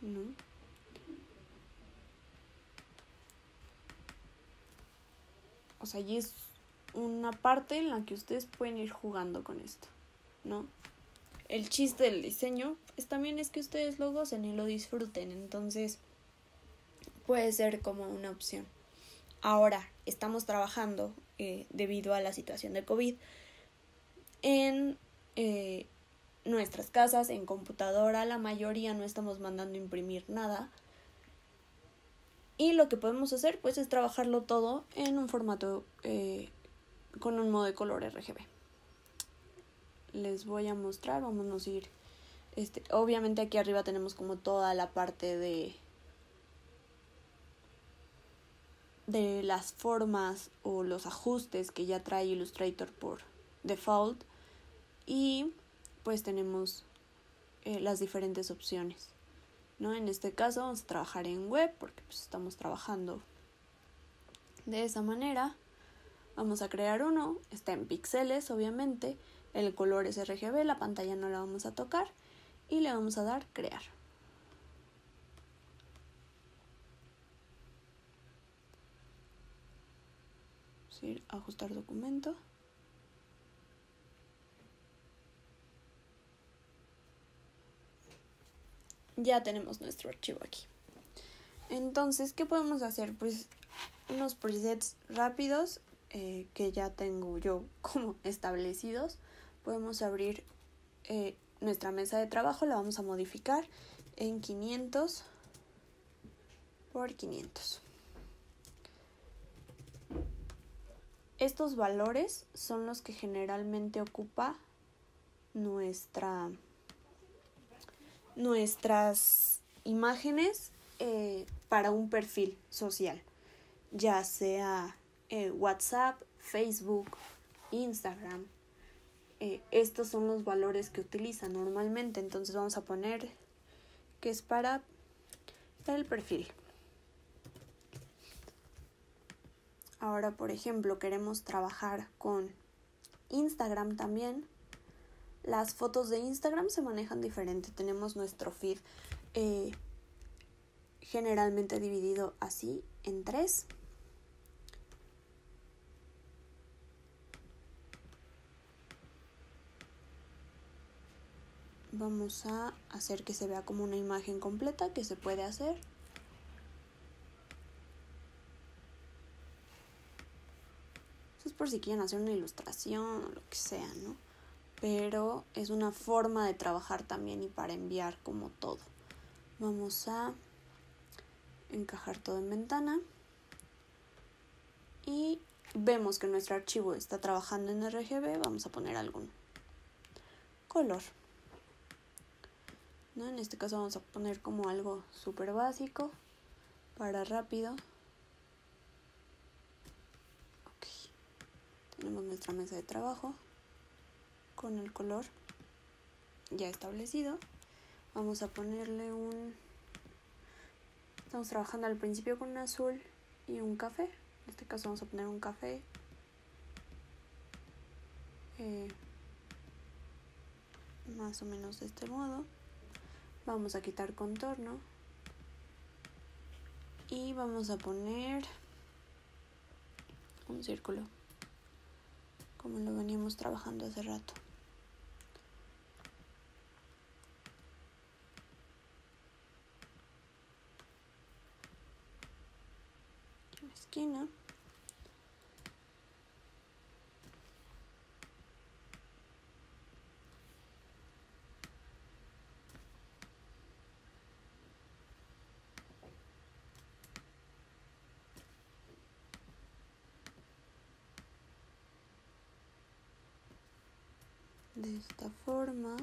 ¿No? O sea, y es una parte en la que ustedes pueden ir jugando con esto, ¿no? El chiste del diseño es también es que ustedes lo gocen y lo disfruten, entonces puede ser como una opción. Ahora estamos trabajando eh, debido a la situación de COVID en eh, nuestras casas, en computadora, la mayoría no estamos mandando imprimir nada. Y lo que podemos hacer pues es trabajarlo todo en un formato eh, con un modo de color RGB. Les voy a mostrar, vamos a ir. Este, obviamente aquí arriba tenemos como toda la parte de de las formas o los ajustes que ya trae Illustrator por default y pues tenemos eh, las diferentes opciones. ¿no? En este caso vamos a trabajar en web porque pues, estamos trabajando de esa manera. Vamos a crear uno, está en píxeles obviamente, el color es RGB, la pantalla no la vamos a tocar y le vamos a dar crear. Ajustar documento. Ya tenemos nuestro archivo aquí. Entonces, ¿qué podemos hacer? Pues unos presets rápidos eh, que ya tengo yo como establecidos. Podemos abrir eh, nuestra mesa de trabajo, la vamos a modificar en 500 por 500. Estos valores son los que generalmente ocupa nuestra, nuestras imágenes eh, para un perfil social, ya sea eh, WhatsApp, Facebook, Instagram. Eh, estos son los valores que utiliza normalmente, entonces vamos a poner que es para, para el perfil. Ahora, por ejemplo, queremos trabajar con Instagram también. Las fotos de Instagram se manejan diferente. Tenemos nuestro feed eh, generalmente dividido así en tres. Vamos a hacer que se vea como una imagen completa que se puede hacer. Por si quieren hacer una ilustración o lo que sea, ¿no? Pero es una forma de trabajar también y para enviar como todo. Vamos a encajar todo en ventana y vemos que nuestro archivo está trabajando en RGB, vamos a poner algún color. ¿No? En este caso vamos a poner como algo súper básico para rápido. Tenemos nuestra mesa de trabajo con el color ya establecido. Vamos a ponerle un... Estamos trabajando al principio con un azul y un café. En este caso vamos a poner un café. Eh, más o menos de este modo. Vamos a quitar contorno. Y vamos a poner un círculo. Como lo veníamos trabajando hace rato. esquina. De esta forma.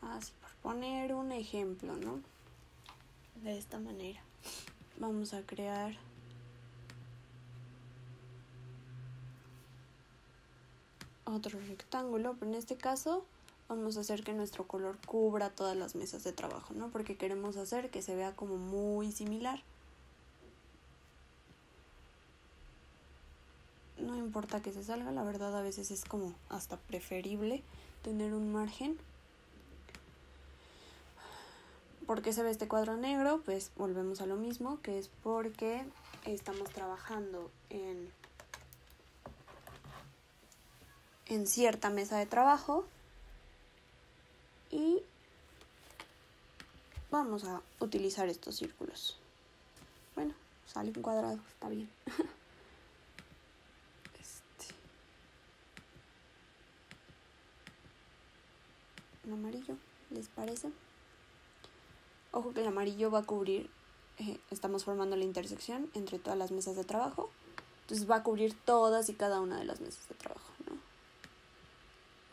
Así por poner un ejemplo no de esta manera. Vamos a crear otro rectángulo, pero en este caso vamos a hacer que nuestro color cubra todas las mesas de trabajo, ¿no? Porque queremos hacer que se vea como muy similar. No importa que se salga, la verdad a veces es como hasta preferible tener un margen. ¿Por qué se ve este cuadro negro? Pues volvemos a lo mismo, que es porque estamos trabajando en en cierta mesa de trabajo y vamos a utilizar estos círculos. Bueno, sale un cuadrado, está bien. Este. Un amarillo, ¿les parece? Ojo que el amarillo va a cubrir, eh, estamos formando la intersección entre todas las mesas de trabajo, entonces va a cubrir todas y cada una de las mesas de trabajo.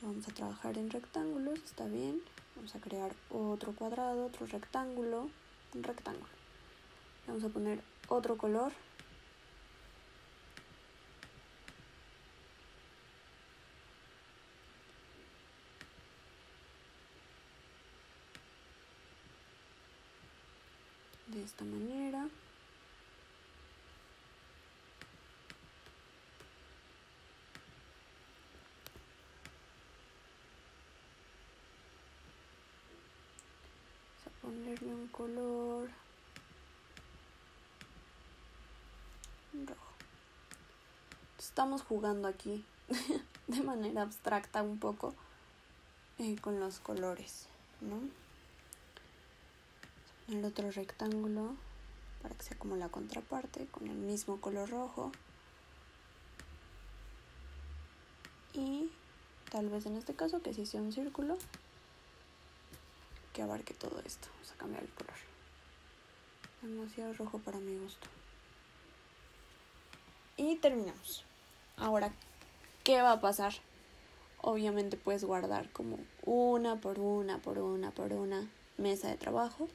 Vamos a trabajar en rectángulos, está bien. Vamos a crear otro cuadrado, otro rectángulo, un rectángulo. Vamos a poner otro color. De esta manera. Ponerle un color rojo. Estamos jugando aquí de manera abstracta un poco eh, con los colores, ¿no? El otro rectángulo para que sea como la contraparte con el mismo color rojo. Y tal vez en este caso que si sea un círculo que abarque todo esto. Vamos a cambiar el color. Demasiado rojo para mi gusto. Y terminamos. Ahora, ¿qué va a pasar? Obviamente puedes guardar como una por una, por una, por una mesa de trabajo.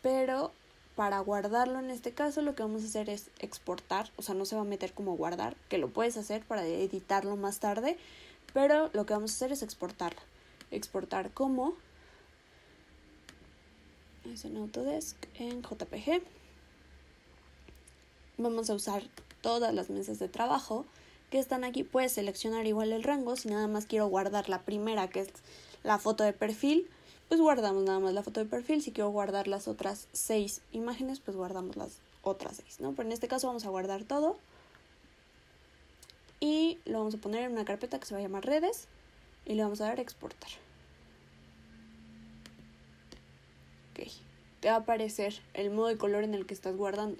Pero para guardarlo en este caso lo que vamos a hacer es exportar, o sea, no se va a meter como guardar, que lo puedes hacer para editarlo más tarde, pero lo que vamos a hacer es exportarlo exportar como es en Autodesk en JPG. Vamos a usar todas las mesas de trabajo que están aquí. Puedes seleccionar igual el rango. Si nada más quiero guardar la primera, que es la foto de perfil, pues guardamos nada más la foto de perfil. Si quiero guardar las otras seis imágenes, pues guardamos las otras seis, ¿no? Pero en este caso vamos a guardar todo. Y lo vamos a poner en una carpeta que se va a llamar redes. Y le vamos a dar a te va a aparecer el modo de color en el que estás guardando.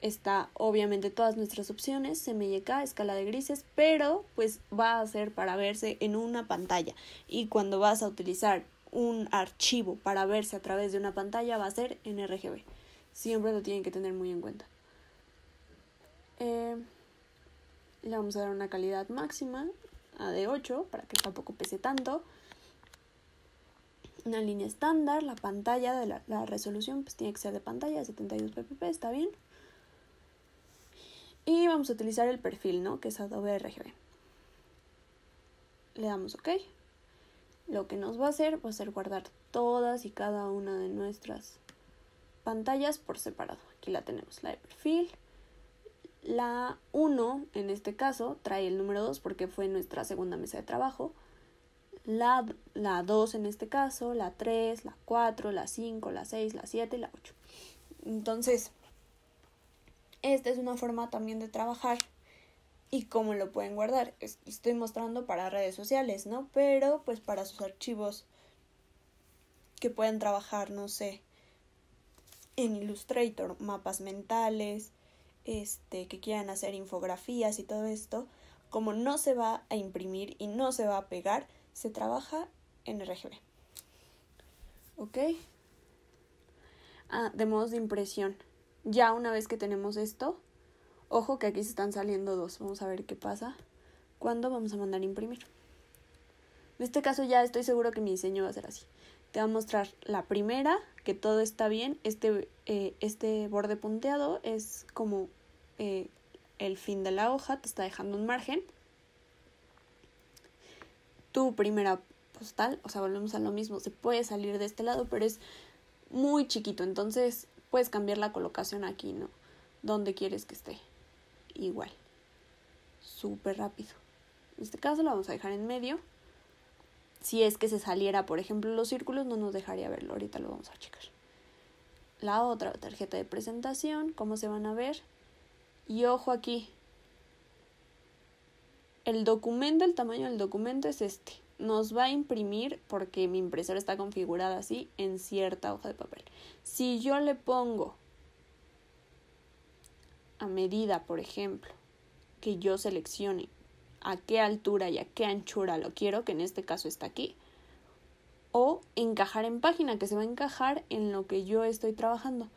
Está obviamente todas nuestras opciones, CMYK, escala de grises, pero pues va a ser para verse en una pantalla. Y cuando vas a utilizar un archivo para verse a través de una pantalla va a ser en RGB. Siempre lo tienen que tener muy en cuenta. Eh, le vamos a dar una calidad máxima a de 8 para que tampoco pese tanto. Una línea estándar, la pantalla de la, resolución pues tiene que ser de pantalla 72 ppp, está bien. Y vamos a utilizar el perfil, ¿no? Que es Adobe RGB. Le damos OK. Lo que nos va a hacer va a ser guardar todas y cada una de nuestras pantallas por separado. Aquí la tenemos, la de perfil. La 1, en este caso, trae el número 2 porque fue nuestra segunda mesa de trabajo la, la 2 en este caso, la 3, la 4, la 5, la 6, la 7 y la 8. Entonces, esta es una forma también de trabajar y cómo lo pueden guardar. Estoy mostrando para redes sociales, ¿no? Pero pues para sus archivos que pueden trabajar, no sé, en Illustrator, mapas mentales, este, que quieran hacer infografías y todo esto, como no se va a imprimir y no se va a pegar, se trabaja en RGB. ¿Ok? Ah, de modos de impresión. Ya una vez que tenemos esto, ojo que aquí se están saliendo dos. Vamos a ver qué pasa. ¿Cuándo vamos a mandar a imprimir? En este caso ya estoy seguro que mi diseño va a ser así. Te va a mostrar la primera, que todo está bien. Este, eh, este borde punteado es como eh, el fin de la hoja, te está dejando un margen tu primera postal, o sea, volvemos a lo mismo, se puede salir de este lado, pero es muy chiquito, entonces puedes cambiar la colocación aquí, ¿no? Donde quieres que esté. Igual. Súper rápido. En este caso lo vamos a dejar en medio. Si es que se saliera, por ejemplo, los círculos, no nos dejaría verlo. Ahorita lo vamos a checar. La otra tarjeta de presentación, cómo se van a ver. Y ojo aquí, el documento, el tamaño del documento es este. Nos va a imprimir, porque mi impresora está configurada así, en cierta hoja de papel. Si yo le pongo a medida, por ejemplo, que yo seleccione a qué altura y a qué anchura lo quiero, que en este caso está aquí, o encajar en página, que se va a encajar en lo que yo estoy trabajando.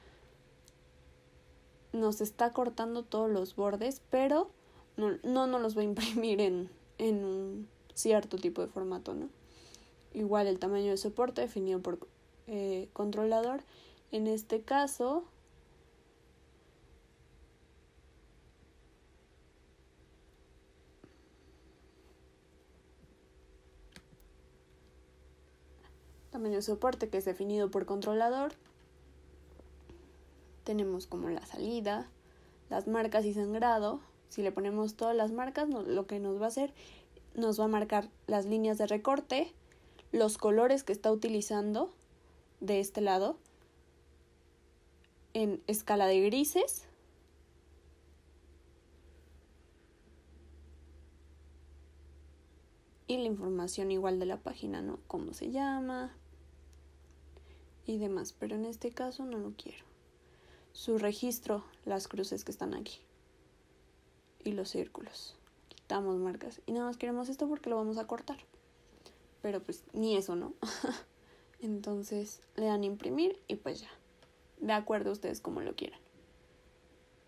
Nos está cortando todos los bordes, pero no, no los va a imprimir en, en un cierto tipo de formato, ¿no? Igual el tamaño de soporte definido por eh, controlador. En este caso, tamaño de soporte que es definido por controlador. Tenemos como la salida, las marcas y sangrado. Si le ponemos todas las marcas, lo que nos va a hacer, nos va a marcar las líneas de recorte, los colores que está utilizando de este lado, en escala de grises, y la información igual de la página, ¿no? Cómo se llama y demás, pero en este caso no lo quiero. Su registro, las cruces que están aquí y los círculos. Quitamos marcas. Y nada más queremos esto porque lo vamos a cortar. Pero pues ni eso, ¿no? Entonces le dan imprimir y pues ya. De acuerdo a ustedes como lo quieran.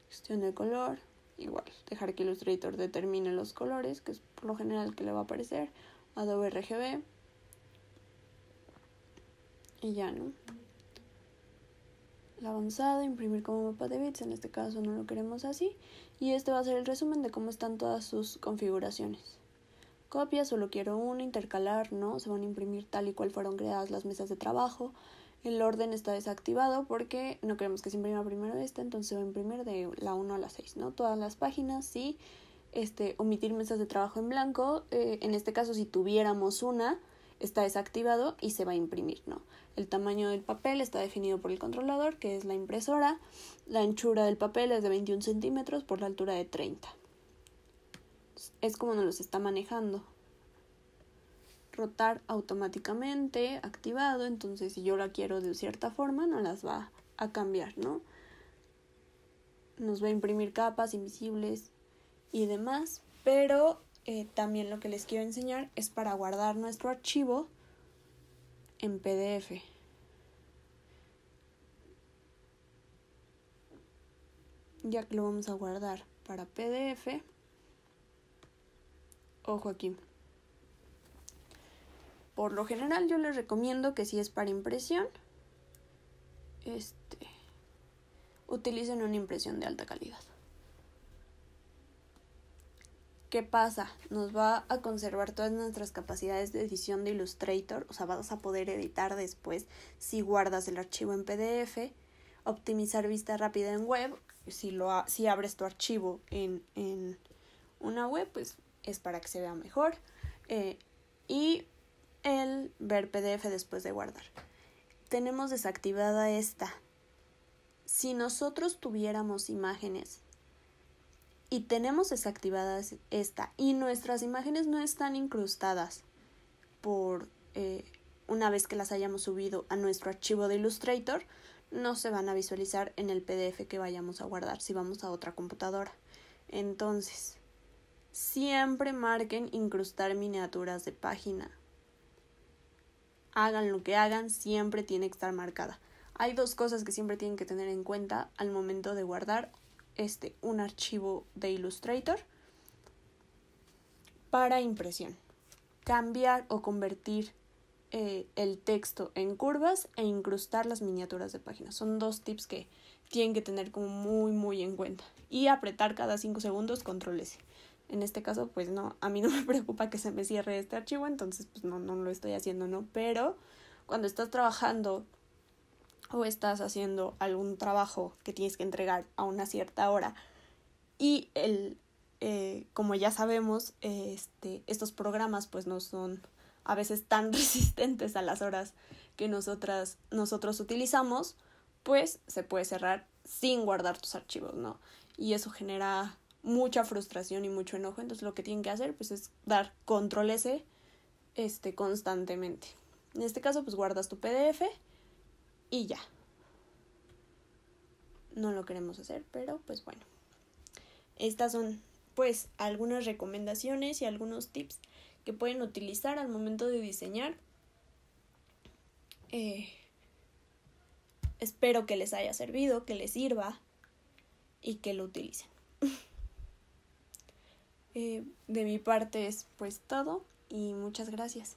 Cuestión de color. Igual, dejar que Illustrator determine los colores, que es por lo general que le va a aparecer. Adobe RGB. Y ya, ¿no? la avanzada, imprimir como mapa de bits, en este caso no lo queremos así, y este va a ser el resumen de cómo están todas sus configuraciones. Copia, solo quiero una, intercalar, no, se van a imprimir tal y cual fueron creadas las mesas de trabajo. El orden está desactivado porque no queremos que se imprima primero esta, entonces se va a imprimir de la 1 a la 6, ¿no? Todas las páginas, sí. Este, omitir mesas de trabajo en blanco, eh, en este caso si tuviéramos una, está desactivado y se va a imprimir, ¿no? El tamaño del papel está definido por el controlador, que es la impresora. La anchura del papel es de 21 centímetros por la altura de 30. Es como nos los está manejando. Rotar automáticamente, activado, entonces si yo la quiero de cierta forma, no las va a cambiar, ¿no? Nos va a imprimir capas invisibles y demás, pero eh, también lo que les quiero enseñar es para guardar nuestro archivo en PDF. Ya que lo vamos a guardar para PDF. Ojo aquí. por lo general yo les recomiendo que si es para impresión, este, utilicen una impresión de alta calidad. ¿Qué pasa? Nos va a conservar todas nuestras capacidades de edición de Illustrator, o sea, vas a poder editar después si guardas el archivo en PDF, optimizar vista rápida en web, si, lo si abres tu archivo en, en, una web, pues es para que se vea mejor, eh, y el ver PDF después de guardar. Tenemos desactivada esta. Si nosotros tuviéramos imágenes y tenemos desactivada esta y nuestras imágenes no están incrustadas por eh, una vez que las hayamos subido a nuestro archivo de Illustrator, no se van a visualizar en el PDF que vayamos a guardar si vamos a otra computadora. Entonces, siempre marquen incrustar miniaturas de página. Hagan lo que hagan, siempre tiene que estar marcada. Hay dos cosas que siempre tienen que tener en cuenta al momento de guardar este, un archivo de Illustrator para impresión. Cambiar o convertir eh, el texto en curvas e incrustar las miniaturas de páginas. Son dos tips que tienen que tener como muy muy en cuenta. Y apretar cada 5 segundos control S. En este caso, pues no, a mí no me preocupa que se me cierre este archivo, entonces pues no, no lo estoy haciendo, ¿no? Pero cuando estás trabajando o estás haciendo algún trabajo que tienes que entregar a una cierta hora. Y el eh, como ya sabemos este estos programas pues no son a veces tan resistentes a las horas que nosotras nosotros utilizamos pues se puede cerrar sin guardar tus archivos no y eso genera mucha frustración y mucho enojo. Entonces lo que tienen que hacer pues es dar control S este constantemente. En este caso pues guardas tu PDF y ya. No lo queremos hacer, pero pues bueno. Estas son pues algunas recomendaciones y algunos tips que pueden utilizar al momento de diseñar. Eh, espero que les haya servido, que les sirva y que lo utilicen. Eh, de mi parte es pues todo y muchas gracias.